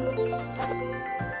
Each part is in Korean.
Música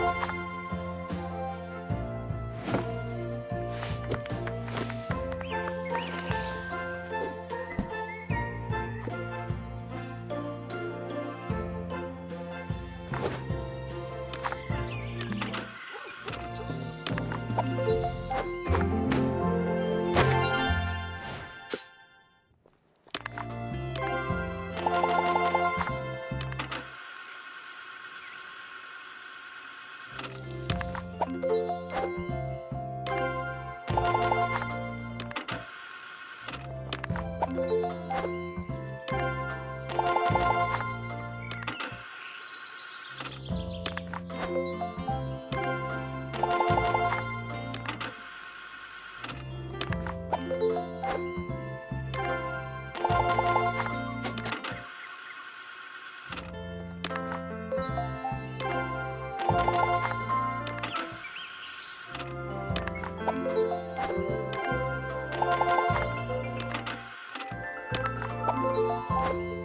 Thank you. you.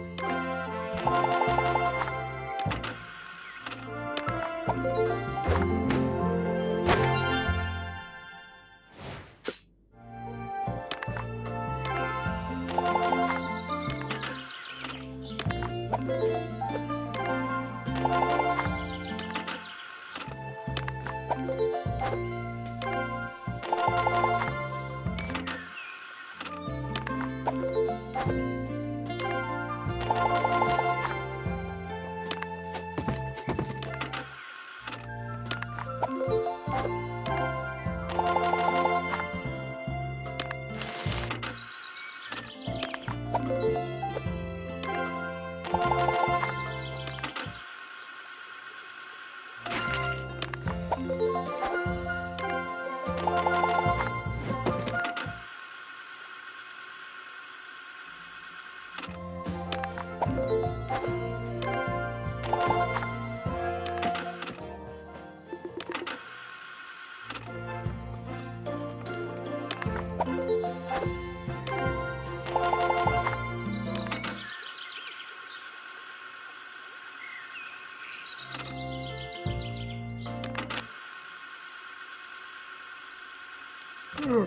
Hum.